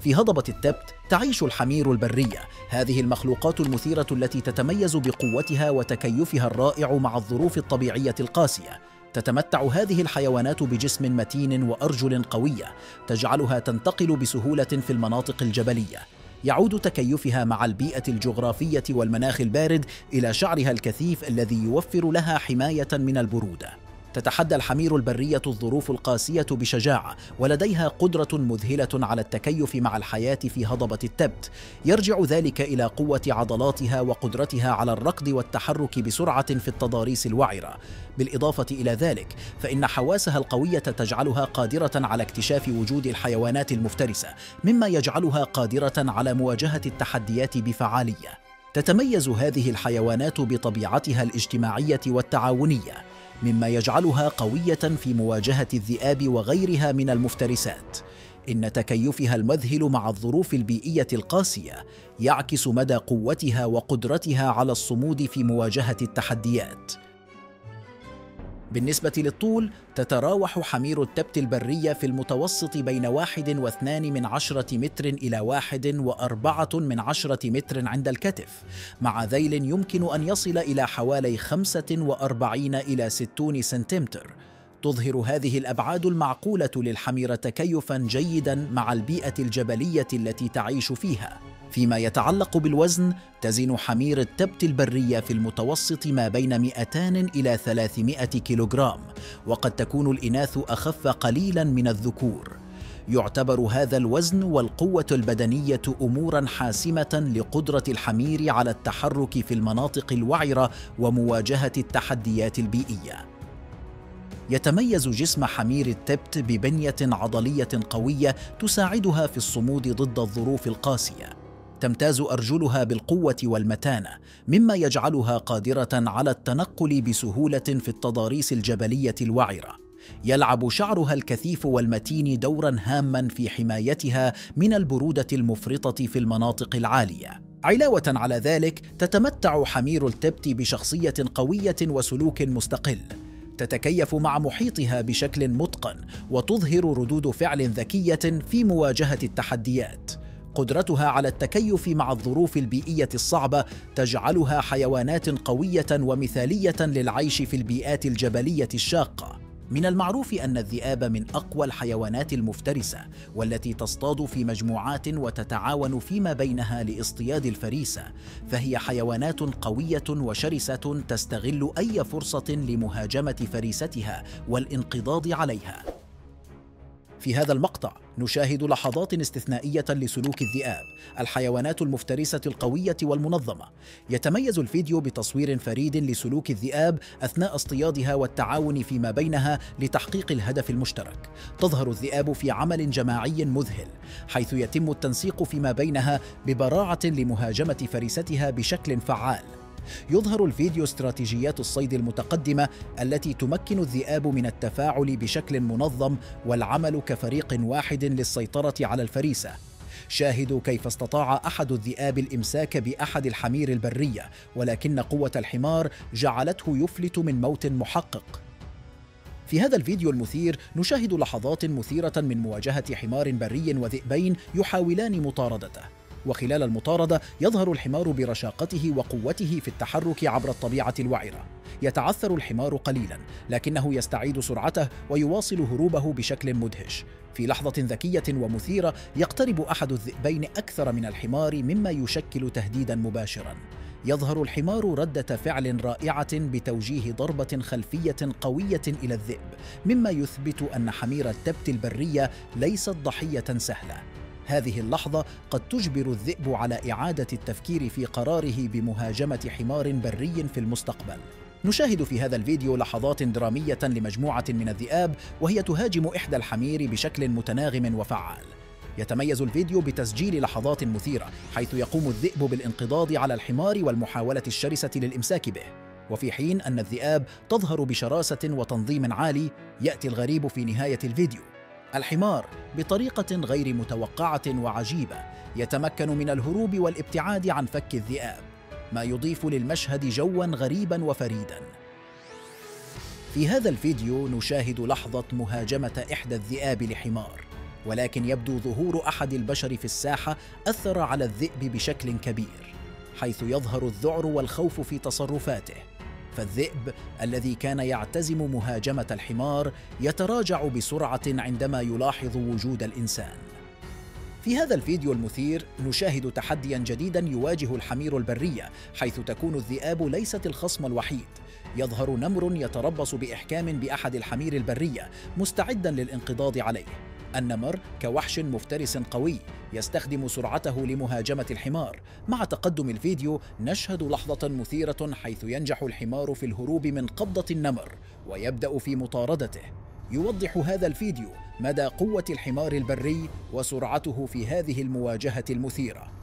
في هضبة التبت تعيش الحمير البرية. هذه المخلوقات المثيرة التي تتميز بقوتها وتكيفها الرائع مع الظروف الطبيعية القاسية. تتمتع هذه الحيوانات بجسم متين وأرجل قوية. تجعلها تنتقل بسهولة في المناطق الجبلية. يعود تكيفها مع البيئة الجغرافية والمناخ البارد إلى شعرها الكثيف الذي يوفر لها حماية من البرودة. تتحدى الحمير البرية الظروف القاسية بشجاعة ولديها قدرة مذهلة على التكيف مع الحياة في هضبة التبت. يرجع ذلك إلى قوة عضلاتها وقدرتها على الركض والتحرك بسرعة في التضاريس الوعرة. بالإضافة إلى ذلك فإن حواسها القوية تجعلها قادرة على اكتشاف وجود الحيوانات المفترسة مما يجعلها قادرة على مواجهة التحديات بفعالية. تتميز هذه الحيوانات بطبيعتها الاجتماعية والتعاونية. مما يجعلها قوية في مواجهة الذئاب وغيرها من المفترسات. إن تكيفها المذهل مع الظروف البيئية القاسية يعكس مدى قوتها وقدرتها على الصمود في مواجهة التحديات. بالنسبة للطول تتراوح حمير التبت البرية في المتوسط بين واحد واثنان من عشرة متر إلى واحد وأربعة من عشرة متر عند الكتف مع ذيل يمكن أن يصل إلى حوالي خمسة وأربعين إلى ستون سنتيمتر. تظهر هذه الأبعاد المعقولة للحمير تكيفا جيدا مع البيئة الجبلية التي تعيش فيها. فيما يتعلق بالوزن تزن حمير التبت البرية في المتوسط ما بين 200 إلى 300 كيلوغرام وقد تكون الإناث أخف قليلا من الذكور. يعتبر هذا الوزن والقوة البدنية أمورا حاسمة لقدرة الحمير على التحرك في المناطق الوعرة ومواجهة التحديات البيئية. يتميز جسم حمير التبت ببنية عضلية قوية تساعدها في الصمود ضد الظروف القاسية. تمتاز أرجلها بالقوة والمتانة مما يجعلها قادرة على التنقل بسهولة في التضاريس الجبلية الوعرة. يلعب شعرها الكثيف والمتين دورا هاما في حمايتها من البرودة المفرطة في المناطق العالية. علاوة على ذلك تتمتع حمير التبت بشخصية قوية وسلوك مستقل. تتكيف مع محيطها بشكل متقن وتظهر ردود فعل ذكية في مواجهة التحديات. قدرتها على التكيف مع الظروف البيئية الصعبة تجعلها حيوانات قوية ومثالية للعيش في البيئات الجبلية الشاقة. من المعروف أن الذئاب من أقوى الحيوانات المفترسة والتي تصطاد في مجموعات وتتعاون فيما بينها لاصطياد الفريسة فهي حيوانات قوية وشرسة تستغل أي فرصة لمهاجمة فريستها والانقضاض عليها. في هذا المقطع نشاهد لحظات استثنائية لسلوك الذئاب، الحيوانات المفترسة القوية والمنظمة. يتميز الفيديو بتصوير فريد لسلوك الذئاب أثناء اصطيادها والتعاون فيما بينها لتحقيق الهدف المشترك. تظهر الذئاب في عمل جماعي مذهل، حيث يتم التنسيق فيما بينها ببراعة لمهاجمة فريستها بشكل فعال. يظهر الفيديو استراتيجيات الصيد المتقدمة التي تمكن الذئاب من التفاعل بشكل منظم والعمل كفريق واحد للسيطرة على الفريسة. شاهدوا كيف استطاع أحد الذئاب الإمساك بأحد الحمير البرية ولكن قوة الحمار جعلته يفلت من موت محقق. في هذا الفيديو المثير نشاهد لحظات مثيرة من مواجهة حمار بري وذئبين يحاولان مطاردته. وخلال المطاردة يظهر الحمار برشاقته وقوته في التحرك عبر الطبيعة الوعرة. يتعثر الحمار قليلا لكنه يستعيد سرعته ويواصل هروبه بشكل مدهش. في لحظة ذكية ومثيرة يقترب أحد الذئبين أكثر من الحمار مما يشكل تهديدا مباشرا. يظهر الحمار ردة فعل رائعة بتوجيه ضربة خلفية قوية إلى الذئب مما يثبت أن حمير التبت البرية ليست ضحية سهلة. هذه اللحظة قد تجبر الذئب على إعادة التفكير في قراره بمهاجمة حمار بري في المستقبل. نشاهد في هذا الفيديو لحظات درامية لمجموعة من الذئاب وهي تهاجم إحدى الحمير بشكل متناغم وفعال. يتميز الفيديو بتسجيل لحظات مثيرة حيث يقوم الذئب بالانقضاض على الحمار والمحاولة الشرسة للإمساك به. وفي حين أن الذئاب تظهر بشراسة وتنظيم عالي، يأتي الغريب في نهاية الفيديو الحمار بطريقة غير متوقعة وعجيبة يتمكن من الهروب والابتعاد عن فك الذئاب ما يضيف للمشهد جوا غريبا وفريدا. في هذا الفيديو نشاهد لحظة مهاجمة إحدى الذئاب لحمار ولكن يبدو ظهور أحد البشر في الساحة أثر على الذئب بشكل كبير حيث يظهر الذعر والخوف في تصرفاته. فالذئب الذي كان يعتزم مهاجمة الحمار يتراجع بسرعة عندما يلاحظ وجود الإنسان. في هذا الفيديو المثير نشاهد تحديا جديدا يواجه الحمير البرية حيث تكون الذئاب ليست الخصم الوحيد. يظهر نمر يتربص بإحكام بأحد الحمير البرية مستعدا للانقضاض عليه. النمر كوحش مفترس قوي يستخدم سرعته لمهاجمة الحمار. مع تقدم الفيديو نشهد لحظة مثيرة حيث ينجح الحمار في الهروب من قبضة النمر ويبدأ في مطاردته. يوضح هذا الفيديو مدى قوة الحمار البري وسرعته في هذه المواجهة المثيرة.